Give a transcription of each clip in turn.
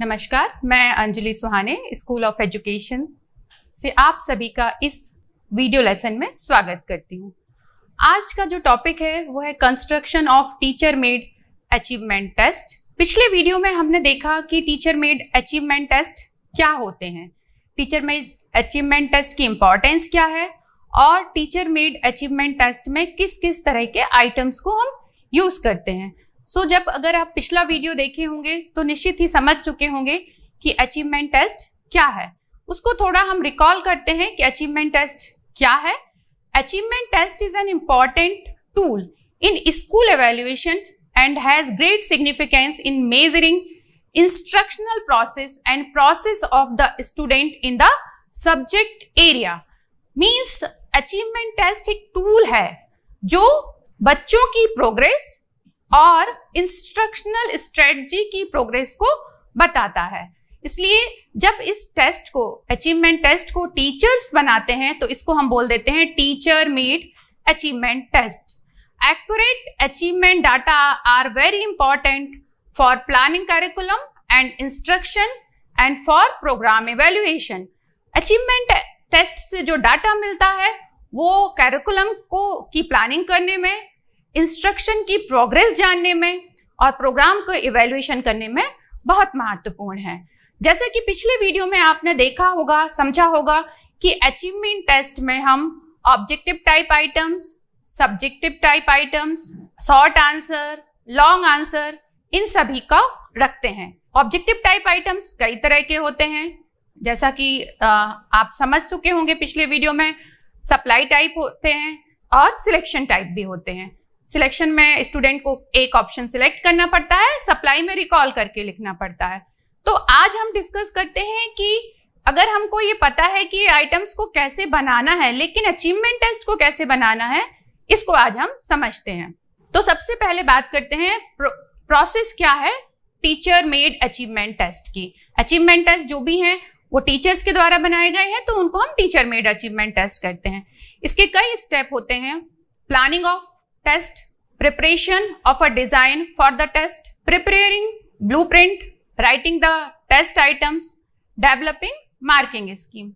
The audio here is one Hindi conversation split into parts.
नमस्कार, मैं अंजलि सुहाने स्कूल ऑफ़ एजुकेशन से आप सभी का इस वीडियो लेसन में स्वागत करती हूँ। आज का जो टॉपिक है, वो है construction of teacher made achievement test पिछले वीडियो में हमने देखा कि टीचर मेड अचीवमेंट टेस्ट क्या होते हैं। टीचर मेड अचीवमेंट टेस्ट की इंपॉर्टेंस क्या है और टीचर मेड अचीवमेंट टेस्ट में किस किस तरह के आइटम्स को हम यूज़ करते हैं। सो so, जब अगर आप पिछला वीडियो देखे होंगे तो निश्चित ही समझ चुके होंगे कि अचीवमेंट टेस्ट क्या है। उसको थोड़ा हम रिकॉल करते हैं कि अचीवमेंट टेस्ट क्या है। Achievement test is an important tool in school evaluation and has great significance in measuring instructional process and process of the student in the subject area means achievement test एक टूल है जो बच्चों की प्रोग्रेस और इंस्ट्रक्शनल स्ट्रेटजी की प्रोग्रेस को बताता है। इसलिए जब इस टेस्ट को अचीवमेंट टेस्ट को टीचर्स बनाते हैं तो इसको हम बोल देते हैं teacher made achievement test accurate achievement data are very important for planning curriculum and instruction and for program evaluation achievement test से जो डाटा मिलता है, वो कैरिकुलम को, की प्लानिंग करने में इंस्ट्रक्शन की प्रोग्रेस जानने में और प्रोग्राम को इवेल्युएशन करने में बहुत महत्वपूर्ण है। जैसे कि पिछले वीडियो में आपने देखा होगा, समझा होगा कि अचीवमेंट टेस्ट में हम objective type items subjective type items short answer long answer इन सभी का रखते हैं। ऑब्जेक्टिव टाइप आइटम्स कई तरह के होते हैं। जैसा कि आप समझ चुके होंगे पिछले वीडियो में सप्लाई टाइप होते हैं और सिलेक्शन टाइप भी होते हैं। सिलेक्शन में स्टूडेंट को एक ऑप्शन सिलेक्ट करना पड़ता है सप्लाई में रिकॉल करके लिखना पड़ता है। तो आज हम डिस्कस करते हैं कि अगर हमको ये पता है कि आइटम्स को कैसे बनाना है, लेकिन अचीवमेंट टेस्ट को कैसे बनाना है, इसको आज हम समझते हैं। तो सबसे पहले बात करते हैं प्रोसेस क्या है? टीचर मेड अचीवमेंट टेस्ट की। अचीवमेंट टेस्ट जो भी हैं, वो टीचर्स के द्वारा बनाए गए हैं तो उनको हम टीचर मेड अचीवमेंट टेस्ट करते हैं। इसके कई स्टेप होते हैं। Planning of test of a design for the test preparing blue print writing the test items developing marking scheme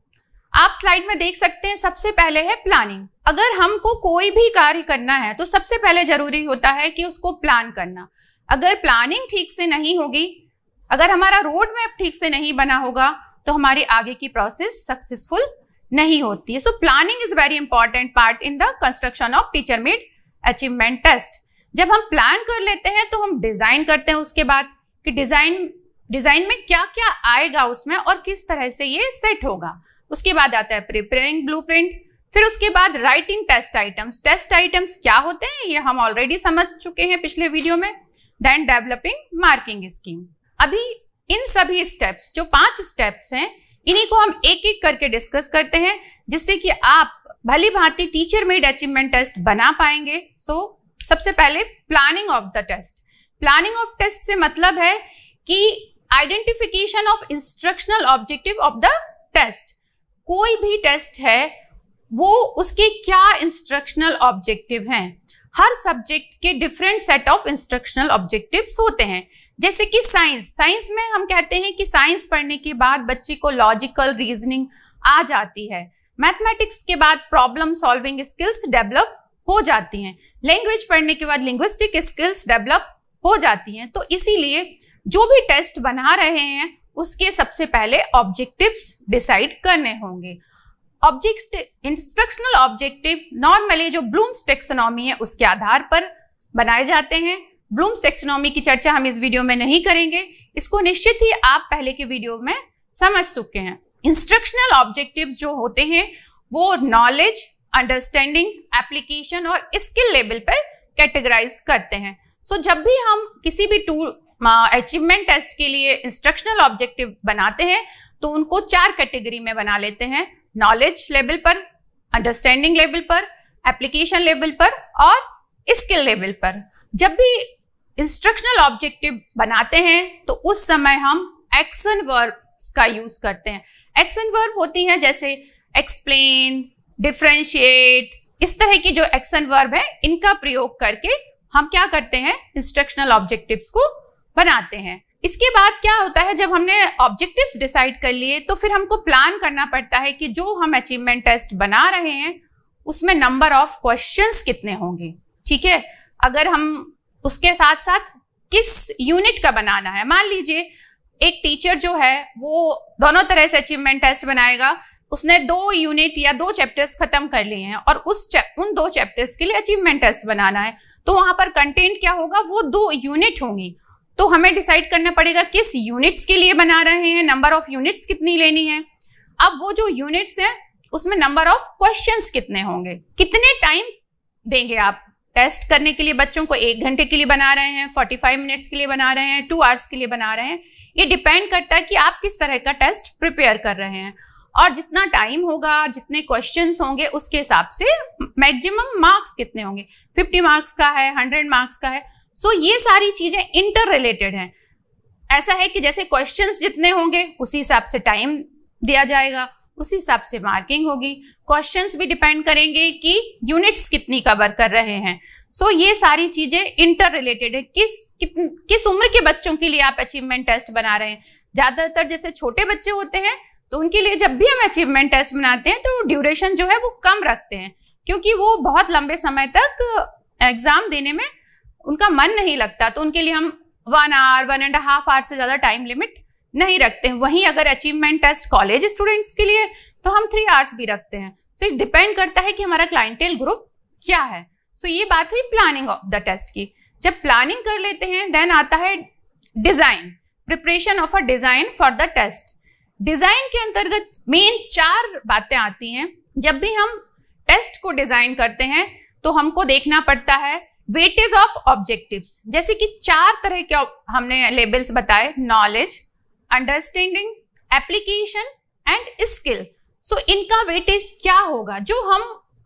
आप स्लाइड में देख सकते हैं, सबसे पहले है प्लानिंग अगर हमको कोई भी कार्य करना है तो सबसे पहले ज़रूरी होता है कि उसको प्लान करना। अगर प्लानिंग ठीक से नहीं होगी, अगर हमारा रोड मैप ठीक से नहीं बना होगा तो हमारी आगे की प्रोसेस सक्सेसफुल नहीं होती है। So planning is very important part in the construction of teacher made achievement test जब हम प्लान कर लेते हैं तो हम डिज़ाइन करते हैं उसके बाद कि डिज़ाइन डिज़ाइन में क्या क्या आएगा उसमें और किस तरह से ये सेट होगा। उसके बाद आता है प्रिपेयरिंग ब्लूप्रिंट फिर उसके बाद writing test items test items क्या होते हैं, ये हम ऑलरेडी समझ चुके हैं पिछले वीडियो में। देन डेवलपिंग मार्किंग स्कीम अभी इन सभी स्टेप्स जो पाँच स्टेप्स हैं, इन्हीं को हम एक एक करके डिस्कस करते हैं, जिससे कि आप भली भांति टीचर मेड अचीवमेंट टेस्ट बना पाएँगे। सो so, सबसे पहले planning of the test planning of test से मतलब है कि identification of instructional objective of the test कोई भी टेस्ट है वो उसके क्या इंस्ट्रक्शनल ऑब्जेक्टिव हैं? हर सब्जेक्ट के different set of instructional objectives होते हैं। जैसे कि साइंस साइंस में हम कहते हैं कि साइंस पढ़ने के बाद बच्चे को लॉजिकल रीजनिंग आ जाती है। मैथमेटिक्स के बाद प्रॉब्लम सॉल्विंग स्किल्स डेवलप हो जाती हैं। लैंग्वेज पढ़ने के बाद लिंग्विस्टिक स्किल्स डेवलप हो जाती हैं। तो इसीलिए जो भी टेस्ट बना रहे हैं, उसके सबसे पहले ऑब्जेक्टिव्स डिसाइड करने होंगे। ऑब्जेक्ट इंस्ट्रक्शनल ऑब्जेक्टिव नॉर्मली जो ब्लूम्स टेक्सोनॉमी है, उसके आधार पर बनाए जाते हैं। ब्लूम्स टेक्सोनॉमी की चर्चा हम इस वीडियो में नहीं करेंगे। इसको निश्चित ही आप पहले के वीडियो में समझ चुके हैं। इंस्ट्रक्शनल ऑब्जेक्टिव्स जो होते हैं वो नॉलेज अंडरस्टैंडिंग एप्लीकेशन और स्किल लेवल पर कैटेगराइज करते हैं। सो so, जब भी हम किसी भी टूल अचीवमेंट टेस्ट के लिए इंस्ट्रक्शनल ऑब्जेक्टिव बनाते हैं तो उनको चार कैटेगरी में बना लेते हैं। नॉलेज लेवल पर अंडरस्टैंडिंग लेवल पर एप्लीकेशन लेवल पर और स्किल लेवल पर। जब भी इंस्ट्रक्शनल ऑब्जेक्टिव बनाते हैं तो उस समय हम एक्शन वर्ब का यूज़ करते हैं। एक्शन वर्ब होती हैं, जैसे एक्सप्लेन डिफ्रेंशिएट इस तरह की जो एक्शन वर्ब है, इनका प्रयोग करके हम क्या करते हैं इंस्ट्रक्शनल ऑब्जेक्टिव्स को बनाते हैं। इसके बाद क्या होता है, जब हमने ऑब्जेक्टिव्स डिसाइड कर लिए तो फिर हमको प्लान करना पड़ता है कि जो हम अचीवमेंट टेस्ट बना रहे हैं, उसमें नंबर ऑफ़ क्वेश्चंस कितने होंगे। ठीक है? अगर हम उसके साथ साथ किस यूनिट का बनाना है, मान लीजिए एक टीचर जो है, वो दोनों तरह से अचीवमेंट टेस्ट बनाएगा। उसने दो यूनिट या दो चैप्टर्स खत्म कर लिए हैं और उस उन दो चैप्टर्स के लिए अचीवमेंट टेस्ट बनाना है। तो वहाँ पर कंटेंट क्या होगा? वो दो यूनिट होंगी। तो हमें डिसाइड करना पड़ेगा किस यूनिट्स के लिए बना रहे हैं नंबर ऑफ़ यूनिट्स कितनी लेनी है। अब वो जो यूनिट्स हैं, उसमें नंबर ऑफ़ क्वेश्चंस कितने होंगे? कितने टाइम देंगे आप टेस्ट करने के लिए? बच्चों को एक घंटे के लिए बना रहे हैं फोर्टी फाइव मिनट्स के लिए बना रहे हैं टू आवर्स के लिए बना रहे हैं। ये डिपेंड करता है कि आप किस तरह का टेस्ट प्रिपेयर कर रहे हैं। और जितना टाइम होगा, जितने क्वेश्चंस होंगे, उसके हिसाब से मैक्सिमम मार्क्स कितने होंगे। 50 मार्क्स का है 100 मार्क्स का है। सो so, ये सारी चीज़ें इंटर रिलेटेड हैं। ऐसा है कि जैसे क्वेश्चंस जितने होंगे, उसी हिसाब से टाइम दिया जाएगा, उसी हिसाब से मार्किंग होगी। क्वेश्चंस भी डिपेंड करेंगे कि यूनिट्स कितनी कवर कर रहे हैं। सो so, ये सारी चीज़ें इंटर रिलेटेड है। किस कित, किस उम्र के बच्चों के लिए आप अचीवमेंट टेस्ट बना रहे हैं? ज़्यादातर जैसे छोटे बच्चे होते हैं तो उनके लिए जब भी हम अचीवमेंट टेस्ट बनाते हैं तो ड्यूरेशन जो है वो कम रखते हैं। क्योंकि वो बहुत लंबे समय तक एग्ज़ाम देने में उनका मन नहीं लगता तो उनके लिए हम one hour one and half hour से ज़्यादा टाइम लिमिट नहीं रखते हैं। वहीं अगर अचीवमेंट टेस्ट कॉलेज स्टूडेंट्स के लिए तो हम थ्री आवर्स भी रखते हैं। सो so, डिपेंड करता है कि हमारा क्लाइंटेल ग्रुप क्या है। सो so, ये बात हुई प्लानिंग ऑफ़ द टेस्ट की। जब प्लानिंग कर लेते हैं देन आता है design preparation of a design for the test design के अंतर्गत मेन चार बातें आती हैं। जब भी हम टेस्ट को डिज़ाइन करते हैं तो हमको देखना पड़ता है वेटेज ऑफ़ ऑब्जेक्टिव्स जैसे कि चार तरह के हमने लेबल्स बताए knowledge understanding application and skill so इनका वेटेज क्या होगा? जो हम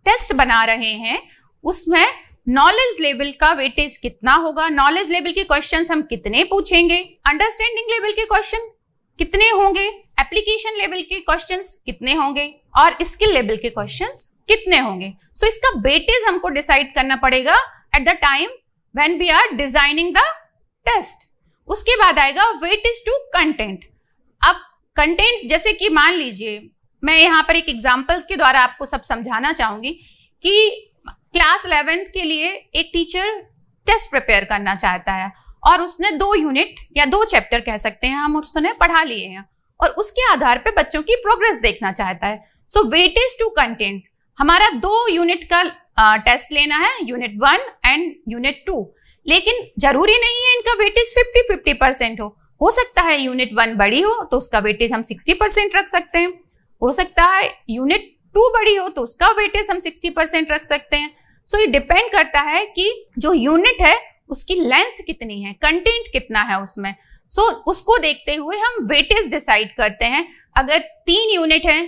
टेस्ट बना रहे हैं उसमें नॉलेज लेवल का वेटेज कितना होगा? नॉलेज लेवल के क्वेश्चंस हम कितने पूछेंगे? अंडरस्टैंडिंग लेवल के क्वेश्चन कितने होंगे? एप्लीकेशन लेवल के क्वेश्चंस कितने होंगे? और स्किल लेवल के क्वेश्चंस कितने होंगे? सो so, इसका वेटेज हमको डिसाइड करना पड़ेगा at the time when we are designing the test उसके बाद आएगा वेटेज टू कंटेंट अब कंटेंट जैसे कि मान लीजिए मैं यहाँ पर एक एग्ज़ाम्पल के द्वारा आपको सब समझाना चाहूँगी कि क्लास इलेवेंथ के लिए एक टीचर टेस्ट प्रिपेयर करना चाहता है और उसने दो यूनिट या दो चैप्टर कह सकते हैं हम उसने पढ़ा लिए हैं और उसके आधार पे बच्चों की प्रोग्रेस देखना चाहता है। सो वेटेज टू कंटेंट हमारा दो यूनिट का टेस्ट लेना है, unit one and unit two लेकिन ज़रूरी नहीं है इनका वेटेज फिफ्टी फिफ्टी परसेंट हो। हो सकता है यूनिट वन बड़ी हो तो उसका वेटेज हम सिक्सटी परसेंट रख सकते हैं। हो सकता है यूनिट टू बड़ी हो तो उसका वेटेज हम सिक्सटी परसेंट रख सकते हैं। सो ये डिपेंड करता है कि जो यूनिट है उसकी लेंथ कितनी है कंटेंट कितना है उसमें। सो so, उसको देखते हुए हम वेटेज डिसाइड करते हैं। अगर तीन यूनिट है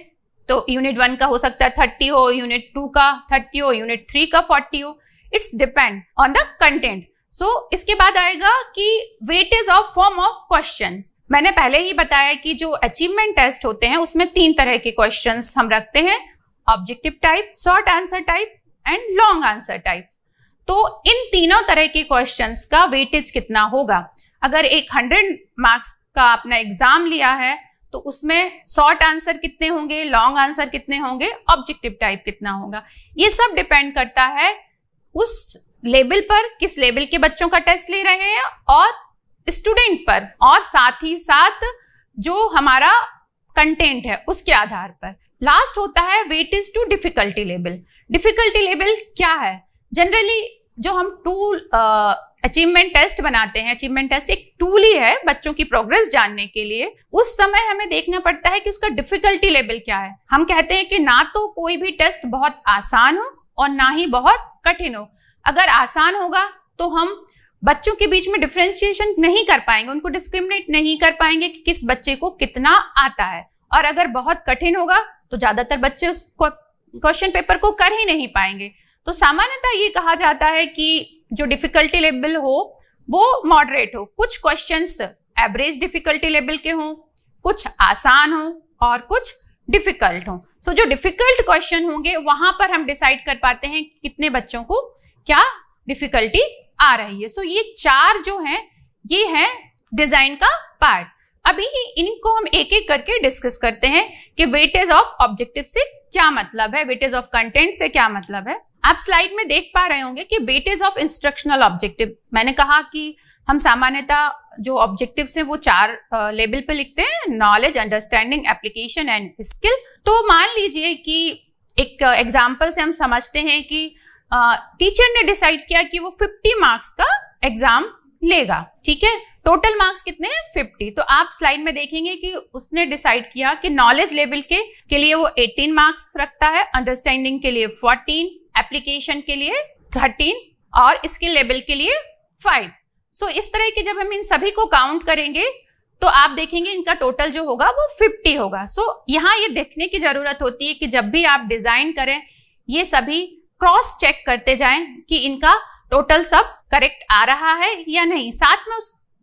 तो यूनिट वन का हो सकता है थर्टी हो यूनिट टू का थर्टी हो यूनिट थ्री का फोर्टी हो। It's depend on the content so इसके बाद आएगा कि weightage of form of question मैंने पहले ही बताया कि जो अचीवमेंट टेस्ट होते हैं उसमें तीन तरह के क्वेश्चन हम रखते हैं। Objective type short answer type and long answer type तो इन तीनों तरह के क्वेश्चंस का वेटेज कितना होगा? अगर एक हंड्रेड मार्क्स का आपने एग्ज़ाम लिया है तो उसमें शॉर्ट आंसर कितने होंगे लॉन्ग आंसर कितने होंगे ऑब्जेक्टिव टाइप कितना होगा? ये सब डिपेंड करता है उस लेवल पर, किस लेवल के बच्चों का टेस्ट ले रहे हैं और स्टूडेंट पर, और साथ ही साथ जो हमारा कंटेंट है, उसके आधार पर। लास्ट होता है weight is to difficulty level difficulty level क्या है? जनरली जो हम टूल अचीवमेंट टेस्ट बनाते हैं अचीवमेंट टेस्ट एक टूल ही है बच्चों की प्रोग्रेस जानने के लिए। उस समय हमें देखना पड़ता है कि उसका डिफिकल्टी लेवल क्या है। हम कहते हैं कि ना तो कोई भी टेस्ट बहुत आसान हो और ना ही बहुत कठिन हो। अगर आसान होगा तो हम बच्चों के बीच में डिफ्रेंशिएशन नहीं कर पाएँगे, उनको डिस्क्रिमिनेट नहीं कर पाएँगे कि किस बच्चे को कितना आता है। और अगर बहुत कठिन होगा तो ज़्यादातर बच्चे उस क्वेश्चन पेपर को कर ही नहीं पाएँगे। तो सामान्यतः ये कहा जाता है कि जो डिफिकल्टी लेवल हो वो मॉडरेट हो। कुछ क्वेश्चंस एवरेज डिफिकल्टी लेवल के हों कुछ आसान हो और कुछ डिफ़िकल्ट हो। सो so, जो डिफ़िकल्ट क्वेश्चन होंगे वहाँ पर हम डिसाइड कर पाते हैं कितने बच्चों को क्या डिफिकल्टी आ रही है। सो so, ये चार जो हैं ये है डिज़ाइन का पार्ट अभी इनको हम एक एक करके डिस्कस करते हैं कि वेटेज ऑफ़ ऑब्जेक्टिव से क्या मतलब है वेटेज ऑफ़ कंटेंट से क्या मतलब है। आप स्लाइड में देख पा रहे होंगे कि वेटेज ऑफ़ इंस्ट्रक्शनल ऑब्जेक्टिव मैंने कहा कि हम सामान्यतः जो ऑब्जेक्टिव है वो चार लेवल पे लिखते हैं knowledge understanding application and skill तो मान लीजिए कि एक एग्ज़ाम्पल से हम समझते हैं कि टीचर ने डिसाइड किया कि वो 50 मार्क्स का एग्ज़ाम लेगा, ठीक है? टोटल मार्क्स कितने हैं? 50 तो आप स्लाइड में देखेंगे कि उसने डिसाइड किया कि नॉलेज लेवल के के लिए वो 18 मार्क्स रखता है अंडरस्टैंडिंग के लिए 14 एप्लीकेशन के लिए 13 और स्किल लेवल के लिए 5 सो so, इस तरह के जब हम इन सभी को काउंट करेंगे तो आप देखेंगे इनका टोटल जो होगा वो 50 होगा. सो so, यहाँ ये देखने की ज़रूरत होती है कि जब भी आप डिज़ाइन करें ये सभी क्रॉस चेक करते जाएँ कि इनका टोटल सब करेक्ट आ रहा है या नहीं. साथ में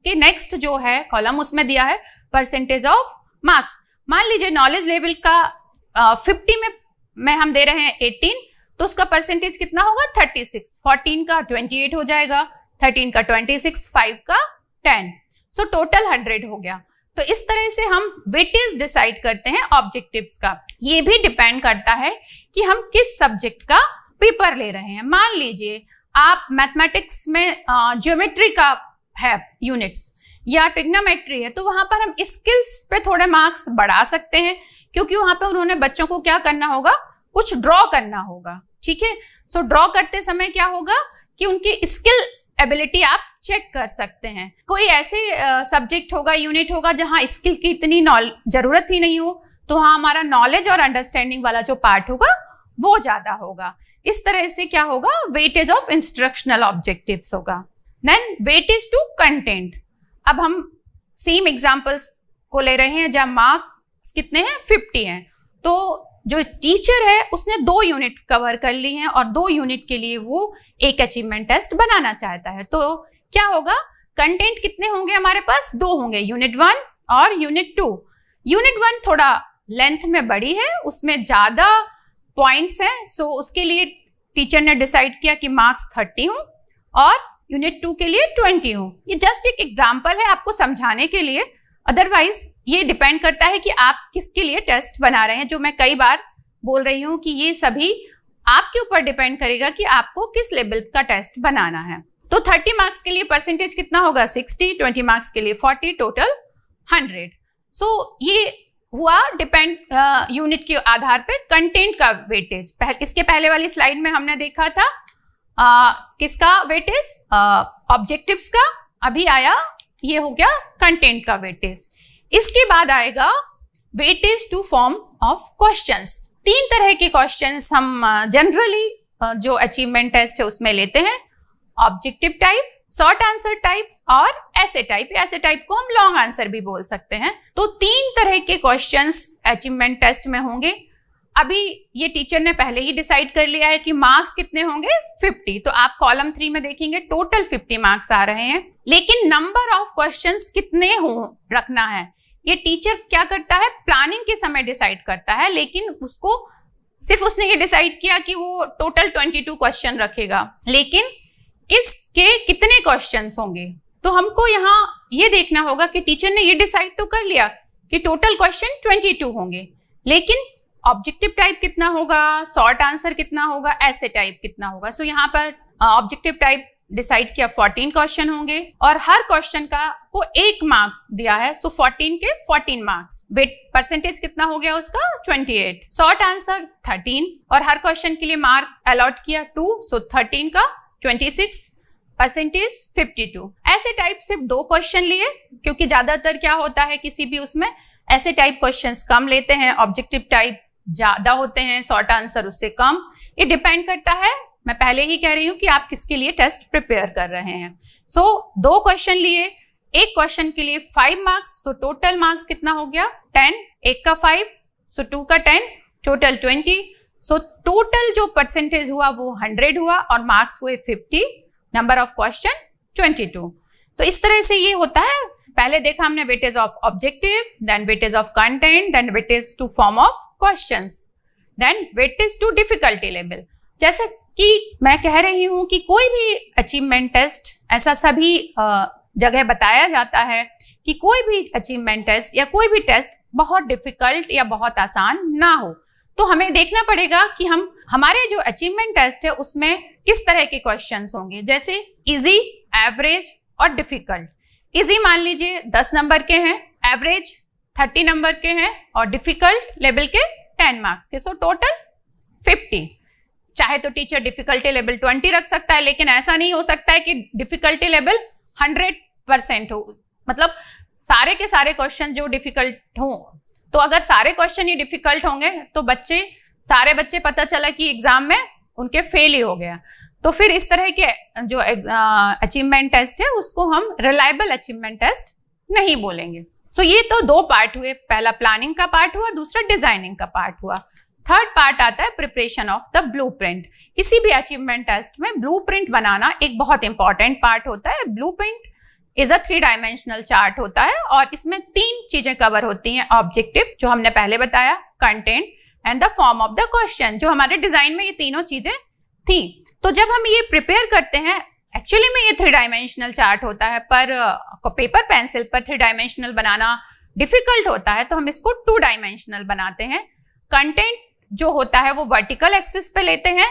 उसके नेक्स्ट जो है कॉलम उसमें दिया है परसेंटेज ऑफ़ मार्क्स मान लीजिए नॉलेज लेवल का फिफ्टी में में हम दे रहे हैं एटीन तो उसका परसेंटेज कितना होगा? थर्टी सिक्स फोर्टीन का ट्वेंटी एट हो जाएगा थर्टीन का ट्वेंटी सिक्स फाइव का टेन सो टोटल हंड्रेड हो गया. तो इस तरह से हम वेटेज डिसाइड करते हैं ऑब्जेक्टिव्स का. ये भी डिपेंड करता है कि हम किस सब्जेक्ट का पेपर ले रहे हैं. मान लीजिए, आप मैथमेटिक्स में ज्योमेट्री का है यूनिट्स या ट्रिग्नोमेट्री है तो वहाँ पर हम स्किल्स पे थोड़े मार्क्स बढ़ा सकते हैं क्योंकि वहाँ पर उन्होंने बच्चों को क्या करना होगा? कुछ ड्रॉ करना होगा ठीक है? सो ड्रॉ करते समय क्या होगा कि उनकी स्किल एबिलिटी आप चेक कर सकते हैं। कोई ऐसे सब्जेक्ट uh, होगा यूनिट होगा जहाँ स्किल की इतनी ज़रूरत ही नहीं हो तो वहाँ हमारा नॉलेज और अंडरस्टैंडिंग वाला जो पार्ट होगा वो ज़्यादा होगा। इस तरह से क्या होगा? वेटेज ऑफ़ इंस्ट्रक्शनल ऑब्जेक्टिव होगा। देन वेटेज टू कंटेंट अब हम सेम एग्जाम्पल्स को ले रहे हैं जब मार्क्स कितने हैं? फिफ्टी हैं। तो जो टीचर है, उसने दो यूनिट कवर कर ली हैं और दो यूनिट के लिए वो एक अचीवमेंट टेस्ट बनाना चाहता है। तो क्या होगा? कंटेंट कितने होंगे हमारे पास? दो होंगे यूनिट वन और यूनिट टू यूनिट वन थोड़ा लेंथ में बड़ी है, उसमें ज़्यादा पॉइंट्स हैं सो उसके लिए टीचर ने डिसाइड किया कि मार्क्स थर्टी हूँ और यूनिट टू के लिए ट्वेंटी हूँ। ये जस्ट एक एग्ज़ाम्पल है आपको समझाने के लिए। अदरवाइज़ ये डिपेंड करता है कि आप किसके लिए टेस्ट बना रहे हैं जो मैं कई बार बोल रही हूँ कि ये सभी आपके ऊपर डिपेंड करेगा कि आपको किस लेवल का टेस्ट बनाना है। तो 30 मार्क्स के लिए परसेंटेज कितना होगा? 60 20 मार्क्स के लिए 40 टोटल 100 सो so, ये हुआ डिपेंड यूनिट के आधार पे कंटेंट का वेटेज पह, इसके पहले वाली स्लाइड में हमने देखा था uh, किसका वेटेज ऑब्जेक्टिव्स का? अभी आया ये हो गया कंटेंट का वेटेज इसके बाद आएगा weightage to form of questions तीन तरह के क्वेश्चंस हम जनरली जो अचीवमेंट टेस्ट है उसमें लेते हैं. Objective type short answer type और ऐसे टाइप ऐसे टाइप को हम लॉन्ग आंसर भी बोल सकते हैं. तो तीन तरह के क्वेश्चंस अचीवमेंट टेस्ट में होंगे. अभी ये टीचर ने पहले ही डिसाइड कर लिया है कि मार्क्स कितने होंगे? 50 तो आप कॉलम थ्री में देखेंगे टोटल 50 मार्क्स आ रहे हैं। लेकिन नंबर ऑफ़ क्वेश्चंस कितने हो, रखना है। ये टीचर क्या करता है? प्लानिंग के समय डिसाइड करता है, लेकिन उसको सिर्फ़ उसने ये डिसाइड किया कि वो टोटल 22 क्वेश्चन रखेगा। लेकिन किसके कितने क्वेश्चंस होंगे? तो हमको यहाँ ये देखना होगा कि टीचर ने ये डिसाइड तो कर लिया कि टोटल क्वेश्चन 22 होंगे। लेकिन ऑब्जेक्टिव टाइप कितना होगा शॉर्ट आंसर कितना होगा ऐसे टाइप कितना होगा। सो so, यहाँ पर ऑब्जेक्टिव टाइप डिसाइड किया 14 क्वेश्चन होंगे और हर क्वेश्चन का को एक मार्क दिया है। सो so 14 के 14 मार्क्स वेट परसेंटेज कितना हो गया उसका? 28 शॉर्ट आंसर 13 और हर क्वेश्चन के लिए मार्क अलॉट किया 2 सो so 13 का 26 परसेंटेज 52 ऐसे टाइप सिर्फ़ दो क्वेश्चन लिए क्योंकि ज़्यादातर क्या होता है किसी भी उसमें ऐसे टाइप क्वेश्चंस कम लेते हैं ऑब्जेक्टिव टाइप ज़्यादा होते हैं शॉर्ट आंसर उससे कम। ये डिपेंड करता है मैं पहले ही कह रही हूँ कि आप किसके लिए टेस्ट प्रिपेयर कर रहे हैं। सो so, दो क्वेश्चन लिए। एक क्वेश्चन के लिए five marks so total marks कितना हो गया? टेन एक का फाइव सो टू का ten total twenty so total जो परसेंटेज हुआ वो हंड्रेड हुआ और मार्क्स हुए fifty number of question twenty two तो इस तरह से ये होता है। पहले देखा हमने weightage of objective then weightage of content then weightage to form of question then weightage to difficulty level जैसे कि मैं कह रही हूँ कि कोई भी अचीवमेंट टेस्ट ऐसा सभी जगह बताया जाता है कि कोई भी अचीवमेंट टेस्ट या कोई भी टेस्ट बहुत डिफ़िकल्ट या बहुत आसान ना हो। तो हमें देखना पड़ेगा कि हम, हमारे जो अचीवमेंट टेस्ट है उसमें किस तरह के क्वेश्चंस होंगे। जैसे इजी एवरेज और डिफ़िकल्ट इजी मान लीजिए, दस नंबर के हैं एवरेज थर्टी नंबर के हैं और डिफ़िकल्ट लेवल के टेन मार्क्स के। सो टोटल फिफ्टी चाहे तो टीचर डिफिकल्टी लेवल ट्वेंटी रख सकता है, लेकिन ऐसा नहीं हो सकता है कि डिफिकल्टी लेवल हंड्रेड परसेंट हो। मतलब सारे के सारे क्वेश्चन जो डिफ़िकल्ट हो। तो अगर सारे क्वेश्चन ही डिफ़िकल्ट होंगे तो बच्चे, सारे बच्चे पता चला कि एग्ज़ाम में उनके फेल ही हो गया। तो फिर इस तरह के जो अचीवमेंट टेस्ट है उसको हम रिलायबल अचीवमेंट टेस्ट नहीं बोलेंगे। सो so, ये तो दो पार्ट हुए। पहला प्लानिंग का पार्ट हुआ दूसरा डिज़ाइनिंग का पार्ट हुआ। थर्ड पार्ट आता है प्रिपरेशन ऑफ़ द ब्लूप्रिंट किसी भी अचीवमेंट टेस्ट में ब्लूप्रिंट बनाना एक बहुत इंपॉर्टेंट पार्ट होता है। Blueprint is a three dimensional chart होता है और इसमें तीन चीज़ें कवर होती हैं। ऑब्जेक्टिव जो हमने पहले बताया content and the form of the question जो हमारे डिज़ाइन में ये तीनों चीज़ें थी। तो जब हम ये प्रिपेयर करते हैं एक्चुअली में ये थ्री डायमेंशनल चार्ट होता है पर पेपर पेंसिल पर थ्री डायमेंशनल बनाना डिफ़िकल्ट होता है तो हम इसको टू डायमेंशनल बनाते हैं। कंटेंट जो होता है वो वर्टिकल एक्सिस पे लेते हैं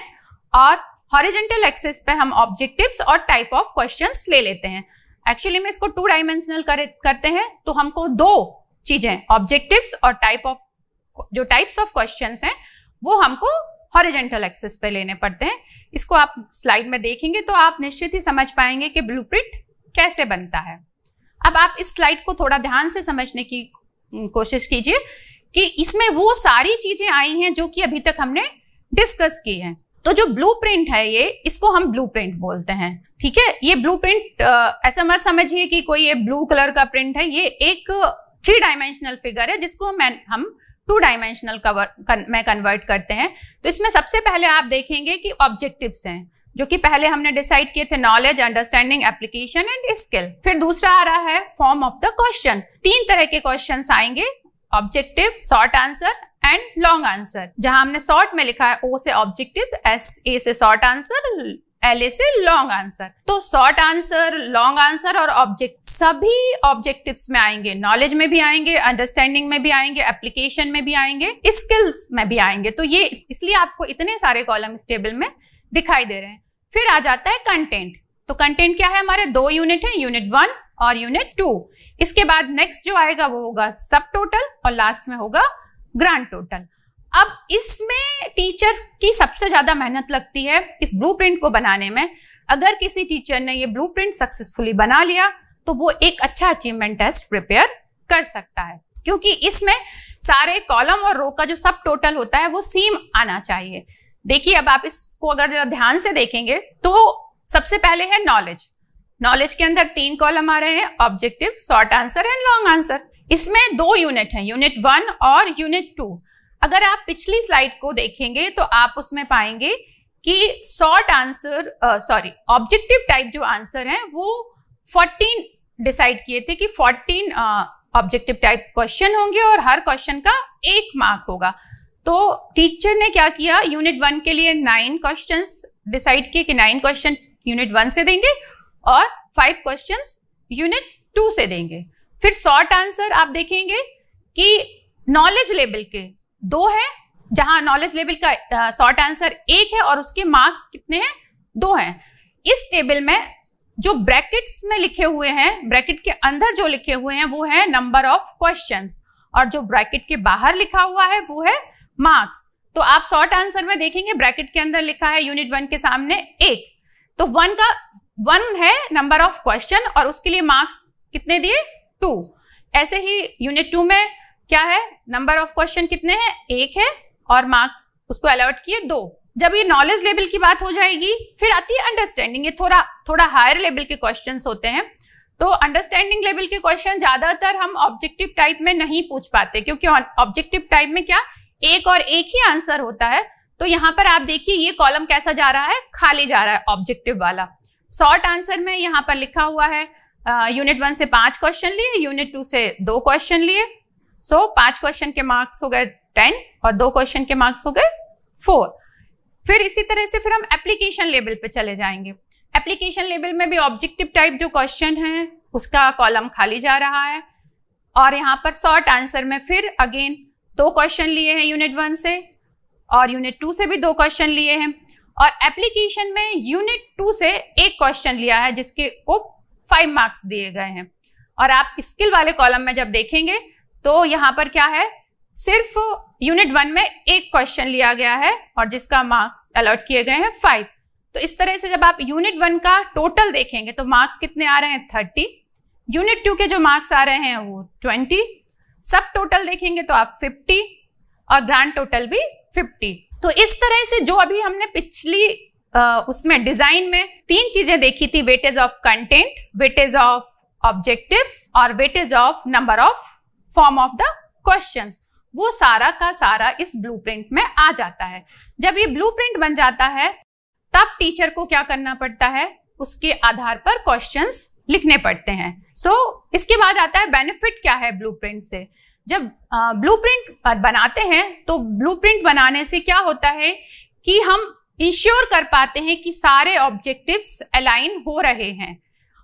और हॉरिजेंटल एक्सिस पे हम ऑब्जेक्टिव्स और टाइप ऑफ़ क्वेश्चंस ले लेते हैं। एक्चुअली में इसको टू डायमेंशनल कर, करते हैं तो हमको दो चीज़ें ऑब्जेक्टिव्स और टाइप ऑफ़ जो टाइप्स ऑफ़ क्वेश्चंस हैं वो हमको हॉरिजेंटल एक्सिस पे लेने पड़ते हैं। इसको आप स्लाइड में देखेंगे तो आप निश्चित ही समझ पाएँगे कि ब्लूप्रिंट कैसे बनता है। अब आप इस स्लाइड को थोड़ा ध्यान से समझने की कोशिश कीजिए कि इसमें वो सारी चीज़ें आई हैं जो कि अभी तक हमने डिस्कस की हैं। तो जो ब्लूप्रिंट है ये, इसको हम ब्लूप्रिंट बोलते हैं, ठीक है? ये ब्लूप्रिंट ऐसा मत समझिए कि कोई ये ब्लू कलर का प्रिंट है, ये एक थ्री डायमेंशनल फिगर है जिसको हम टू डायमेंशनल कवर में कन्वर्ट करते हैं। तो इसमें सबसे पहले आप देखेंगे कि ऑब्जेक्टिव्स हैं, जो कि पहले हमने डिसाइड किए थे knowledge understanding application and skill फिर दूसरा आ रहा है फॉर्म ऑफ़ द क्वेश्चन तीन तरह के क्वेश्चन आएँगे objective short answer and long answer जहाँ हमने शॉर्ट में लिखा है ओ से ऑब्जेक्टिव एस ए से शॉर्ट आंसर एल ए से लॉन्ग आंसर तो शॉर्ट आंसर लॉन्ग आंसर और ऑब्जेक्ट सभी ऑब्जेक्टिव्स में आएँगे। नॉलेज में भी आएँगे अंडरस्टैंडिंग में भी आएँगे एप्लीकेशन में भी आएँगे स्किल्स में भी आएँगे। तो ये इसलिए आपको इतने सारे कॉलम इस टेबल में दिखाई दे रहे हैं। फिर आ जाता है कंटेंट तो कंटेंट क्या है हमारे? दो यूनिट है यूनिट वन और यूनिट टू इसके बाद नेक्स्ट जो आएगा वो होगा सब टोटल और लास्ट में होगा ग्रांड टोटल अब इसमें टीचर की सबसे ज़्यादा मेहनत लगती है इस ब्लूप्रिंट को बनाने में। अगर किसी टीचर ने ये ब्लूप्रिंट सक्सेसफुली बना लिया तो वो एक अच्छा अचीवमेंट टेस्ट प्रिपेयर कर सकता है। क्योंकि इसमें सारे कॉलम और रो का जो सब टोटल होता है, वो सेम आना चाहिए। देखिए, अब आप इसको अगर जरा ध्यान से देखेंगे तो सबसे पहले है नॉलेज नॉलेज के अंदर तीन कॉलम आ रहे हैं objective short answer and long answer इसमें दो यूनिट है यूनिट वन और यूनिट टू अगर आप पिछली स्लाइड को देखेंगे तो आप उसमें पाएँगे कि short answer sorry objective type जो आंसर है, वो 14 डिसाइड किए थे कि 14 ऑब्जेक्टिव टाइप क्वेश्चन होंगे और हर क्वेश्चन का एक मार्क होगा। तो टीचर ने क्या किया? यूनिट वन के लिए नाइन क्वेश्चंस डिसाइड किए कि नाइन क्वेश्चन यूनिट वन से देंगे और फाइव क्वेश्चंस यूनिट टू से देंगे। फिर शॉर्ट आंसर आप देखेंगे कि नॉलेज लेवल के दो है, जहाँ नॉलेज लेवल का शॉर्ट आंसर एक है और उसके मार्क्स कितने हैं? दो हैं। इस टेबल में जो ब्रैकेट्स में लिखे हुए हैं ब्रैकेट के अंदर जो लिखे हुए हैं, वो है नंबर ऑफ़ क्वेश्चंस और जो ब्रैकेट के बाहर लिखा हुआ है, वो है मार्क्स तो आप शॉर्ट आंसर में देखेंगे ब्रैकेट के अंदर लिखा है यूनिट वन के सामने एक। तो वन का वन है नंबर ऑफ़ क्वेश्चन और उसके लिए मार्क्स कितने दिए? टू ऐसे ही यूनिट टू में क्या है? नंबर ऑफ़ क्वेश्चन कितने हैं? एक है और मार्क उसको अलॉट किए दो। जब ये नॉलेज लेवल की बात हो जाएगी, फिर आती है अंडरस्टैंडिंग ये थोड़ा थोड़ा हायर लेवल के क्वेश्चन होते हैं। तो अंडरस्टैंडिंग लेवल के क्वेश्चन ज़्यादातर हम ऑब्जेक्टिव टाइप में नहीं पूछ पाते, क्योंकि ऑब्जेक्टिव टाइप में क्या? एक और एक ही आंसर होता है। तो यहाँ पर आप देखिए, ये कॉलम कैसा जा रहा है? खाली जा रहा है ऑब्जेक्टिव वाला। शॉर्ट आंसर में यहाँ पर लिखा हुआ है यूनिट वन से पाँच क्वेश्चन लिए यूनिट टू से दो क्वेश्चन लिए। सो so, पाँच क्वेश्चन के मार्क्स हो गए टेन और दो क्वेश्चन के मार्क्स हो गए फोर फिर इसी तरह से फिर हम एप्लीकेशन लेवल पे चले जाएँगे। एप्लीकेशन लेवल में भी ऑब्जेक्टिव टाइप जो क्वेश्चन है उसका कॉलम खाली जा रहा है। और यहाँ पर शॉर्ट आंसर में फिर अगेन दो क्वेश्चन लिए हैं यूनिट वन से और यूनिट टू से भी दो क्वेश्चन लिए हैं। और एप्लीकेशन में यूनिट टू से एक क्वेश्चन लिया है जिसके को फाइव मार्क्स दिए गए हैं। और आप स्किल वाले कॉलम में जब देखेंगे तो यहाँ पर क्या है? सिर्फ़ यूनिट वन में एक क्वेश्चन लिया गया है और जिसका मार्क्स अलॉट किए गए हैं फाइव तो इस तरह से जब आप यूनिट वन का टोटल देखेंगे तो मार्क्स कितने आ रहे हैं? थर्टी यूनिट टू के जो मार्क्स आ रहे हैं वो ट्वेंटी सब टोटल देखेंगे तो आप फिफ्टी और ग्रांड टोटल भी फिफ्टी तो इस तरह से जो अभी हमने पिछली आ, उसमें डिज़ाइन में तीन चीज़ें देखी थी weightage of content weightage of objectives और weightage of number of form of the question वो सारा का सारा इस ब्लूप्रिंट में आ जाता है। जब ये ब्लूप्रिंट बन जाता है तब टीचर को क्या करना पड़ता है? उसके आधार पर क्वेश्चंस लिखने पड़ते हैं। सो so, इसके बाद आता है बेनिफिट क्या है ब्लूप्रिंट से? जब ब्लूप्रिंट बनाते हैं तो ब्लूप्रिंट बनाने से क्या होता है कि हम इंश्योर कर पाते हैं कि सारे ऑब्जेक्टिव्स अलाइन हो रहे हैं।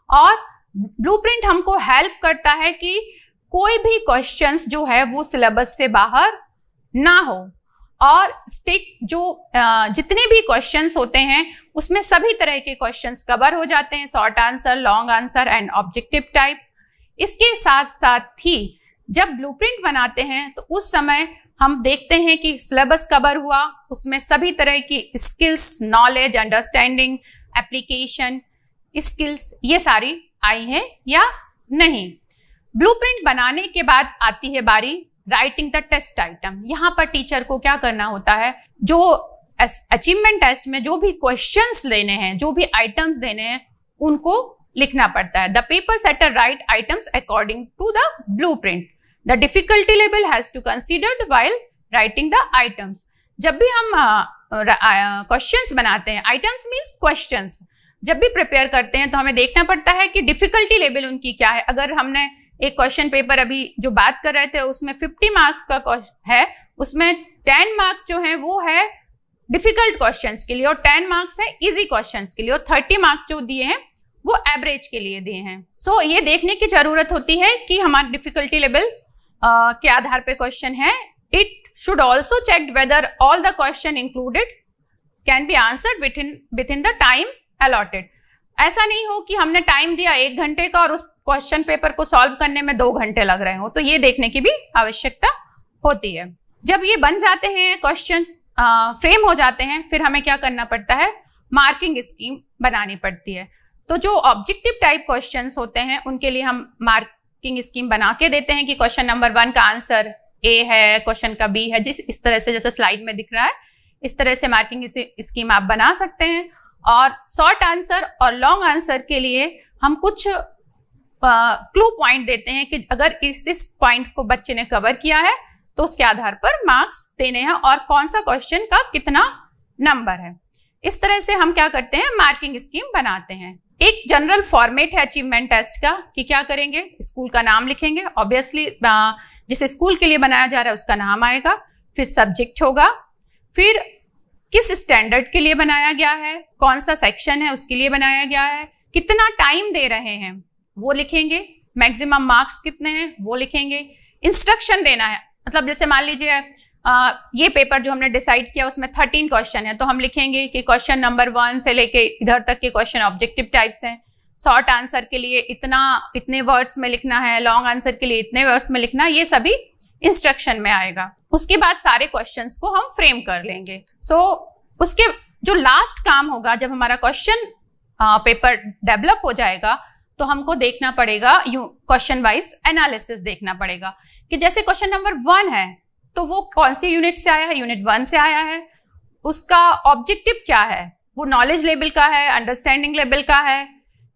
और ब्लूप्रिंट हमको हेल्प करता है कि कोई भी क्वेश्चंस जो है वो सिलेबस से बाहर ना हो। और स्टिक जो जितने भी क्वेश्चंस होते हैं, उसमें सभी तरह के क्वेश्चंस कवर हो जाते हैं। Short answer long answer and objective type इसके साथ साथ ही जब ब्लूप्रिंट बनाते हैं तो उस समय हम देखते हैं कि सिलेबस कवर हुआ। उसमें सभी तरह की skills knowledge understanding application skills ये सारी आई हैं या नहीं। ब्लूप्रिंट बनाने के बाद आती है बारी राइटिंग द टेस्ट आइटम। यहाँ पर टीचर को क्या करना होता है जो अचीवमेंट टेस्ट में जो भी क्वेश्चंस लेने हैं जो भी आइटम्स देने हैं उनको लिखना पड़ता है। The paper setter write items according to the blue print the difficulty level has to considered while writing the items जब भी हम क्वेश्चंस uh, uh, बनाते हैं आइटम्स मीन्स क्वेश्चंस जब भी प्रिपेयर करते हैं तो हमें देखना पड़ता है कि डिफिकल्टी लेवल उनकी क्या है। अगर हमने एक क्वेश्चन पेपर अभी जो बात कर रहे थे उसमें 50 मार्क्स का है उसमें 10 मार्क्स जो है वो है डिफ़िकल्ट क्वेश्चंस के लिए और 10 मार्क्स है इजी क्वेश्चंस के लिए और 30 मार्क्स जो दिए हैं वो एवरेज के लिए दिए हैं। सो so, ये देखने की ज़रूरत होती है कि हमारा डिफिकल्टी लेवल के आधार पे क्वेश्चन है। It should also check whether all the question included can be answered within within the time allotted ऐसा नहीं हो कि हमने टाइम दिया एक घंटे का और उस क्वेश्चन पेपर को सॉल्व करने में दो घंटे लग रहे हो तो ये देखने की भी आवश्यकता होती है। जब ये बन जाते हैं, क्वेश्चन फ्रेम हो जाते हैं, फिर हमें क्या करना पड़ता है? मार्किंग स्कीम बनानी पड़ती है। तो जो ऑब्जेक्टिव टाइप क्वेश्चन होते हैं, उनके लिए हम मार्किंग स्कीम बना के देते हैं कि क्वेश्चन नंबर वन का आंसर ए है, क्वेश्चन का बी है, जिस, इस तरह से जैसे स्लाइड में दिख रहा है, इस तरह से मार्किंग स्कीम आप बना सकते हैं। और शॉर्ट आंसर और लॉन्ग आंसर के लिए हम कुछ क्लू पॉइंट देते हैं कि अगर इस इस पॉइंट को बच्चे ने कवर किया है तो उसके आधार पर मार्क्स देने हैं और कौन सा क्वेश्चन का कितना नंबर है। इस तरह से हम क्या करते हैं? मार्किंग स्कीम बनाते हैं। एक जनरल फॉर्मेट है अचीवमेंट टेस्ट का कि क्या करेंगे? स्कूल का नाम लिखेंगे। ऑब्वियसली जिस स्कूल के लिए बनाया जा रहा है, उसका नाम आएगा, फिर सब्जेक्ट होगा, फिर किस स्टैंडर्ड के लिए बनाया गया है? कौन सा सेक्शन है, उसके लिए बनाया गया है? कितना टाइम दे रहे हैं? वो लिखेंगे। मैक्सिमम मार्क्स कितने हैं वो लिखेंगे। इंस्ट्रक्शन देना है। मतलब जैसे मान लीजिए ये पेपर जो हमने डिसाइड किया उसमें थर्टीन क्वेश्चन है। तो हम लिखेंगे कि क्वेश्चन नंबर वन से लेके इधर तक के क्वेश्चन ऑब्जेक्टिव टाइप्स हैं। शॉर्ट आंसर के लिए इतना इतने वर्ड्स में लिखना है। लॉन्ग आंसर के लिए इतने वर्ड्स में लिखना ये सभी इंस्ट्रक्शन में आएगा। उसके बाद सारे क्वेश्चंस को हम फ्रेम कर लेंगे। सो so, उसके जो लास्ट काम होगा जब हमारा क्वेश्चन पेपर डेवलप हो जाएगा तो हमको देखना पड़ेगा, यू क्वेश्चन वाइज एनालिसिस देखना पड़ेगा कि जैसे क्वेश्चन नंबर वन है तो वो कौन सी यूनिट से आया है? यूनिट वन से आया है। उसका ऑब्जेक्टिव क्या है? वो नॉलेज लेवल का है अंडरस्टैंडिंग लेवल का है।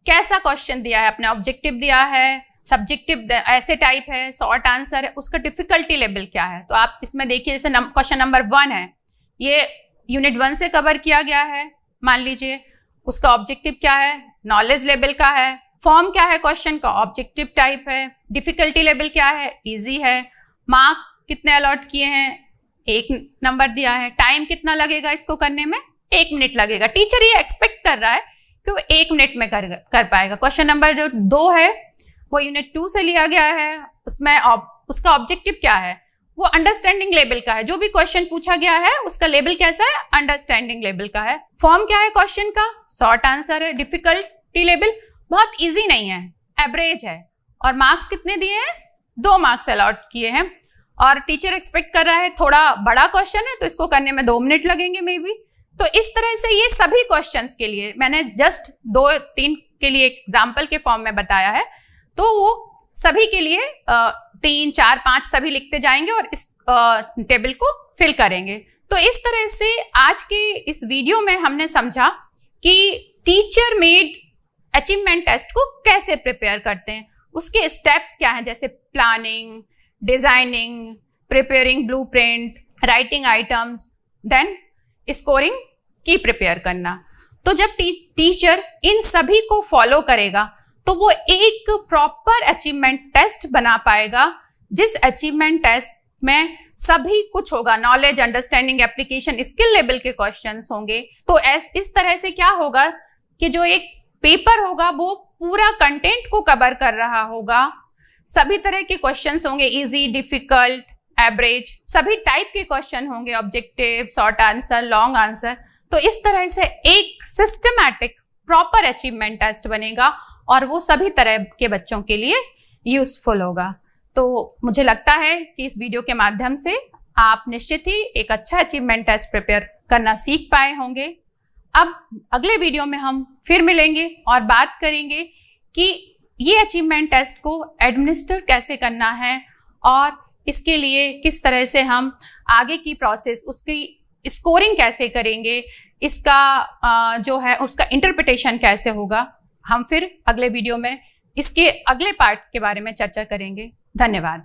कैसा क्वेश्चन दिया है? अपने ऑब्जेक्टिव दिया है। सब्जेक्टिव ऐसे टाइप है शॉर्ट आंसर है। उसका डिफिकल्टी लेवल क्या है? तो आप इसमें देखिए, जैसे क्वेश्चन नंबर वन है, ये यूनिट वन से कवर किया गया है। मान लीजिए, उसका ऑब्जेक्टिव क्या है? नॉलेज लेवल का है। फॉर्म क्या है क्वेश्चन का? ऑब्जेक्टिव टाइप है। डिफिकल्टी लेवल क्या है? इजी है। मार्क कितने अलॉट किए हैं? एक नंबर दिया है। टाइम कितना लगेगा इसको करने में? एक मिनट लगेगा। टीचर ये एक्सपेक्ट कर रहा है कि वो एक मिनट में कर कर पाएगा। क्वेश्चन नंबर जो दो है, वो यूनिट टू से लिया गया है। उसमें उसका ऑब्जेक्टिव क्या है? वो अंडरस्टैंडिंग लेवल का है। जो भी क्वेश्चन पूछा गया है, उसका लेवल कैसा है? अंडरस्टैंडिंग लेवल का है। फॉर्म क्या है क्वेश्चन का? शॉर्ट आंसर है। डिफिकल्टी लेवल बहुत इजी नहीं है एवरेज है। और मार्क्स कितने दिए हैं? दो मार्क्स अलॉट किए हैं। और टीचर एक्सपेक्ट कर रहा है थोड़ा बड़ा क्वेश्चन है तो इसको करने में दो मिनट लगेंगे मे बी तो इस तरह से ये सभी क्वेश्चन के लिए, मैंने जस्ट दो, तीन के लिए एग्ज़ाम्पल के फॉर्म में बताया है तो वो सभी के लिए तीन, चार, पाँच सभी लिखते जाएँगे और इस टेबल को फिल करेंगे। तो इस तरह से आज के इस वीडियो में हमने समझा कि टीचर मेड अचीवमेंट टेस्ट को कैसे प्रिपेयर करते हैं? उसके स्टेप्स क्या हैं? जैसे planning designing preparing blueprint writing items then scoring की प्रिपेयर करना। तो जब टी, टीचर इन सभी को फॉलो करेगा तो वो एक प्रॉपर अचीवमेंट टेस्ट बना पाएगा। जिस अचीवमेंट टेस्ट में सभी कुछ होगा knowledge understanding application skill level के क्वेश्चंस होंगे। तो इस तरह से क्या होगा कि जो एक पेपर होगा, वो पूरा कंटेंट को कवर कर रहा होगा। सभी तरह के क्वेश्चंस होंगे इजी डिफ़िकल्ट एवरेज सभी टाइप के क्वेश्चन होंगे objective short answer long answer तो इस तरह से एक सिस्टमैटिक प्रॉपर अचीवमेंट टेस्ट बनेगा और वो सभी तरह के बच्चों के लिए यूजफुल होगा। तो मुझे लगता है कि इस वीडियो के माध्यम से आप निश्चित ही एक अच्छा अचीवमेंट टेस्ट प्रिपेयर करना सीख पाए होंगे। अब अगले वीडियो में हम फिर मिलेंगे और बात करेंगे कि ये अचीवमेंट टेस्ट को एडमिनिस्टर कैसे करना है और इसके लिए किस तरह से हम आगे की प्रोसेस उसकी स्कोरिंग कैसे करेंगे, इसका जो है, उसका इंटरप्रिटेशन कैसे होगा, हम फिर अगले वीडियो में इसके अगले पार्ट के बारे में चर्चा करेंगे। धन्यवाद।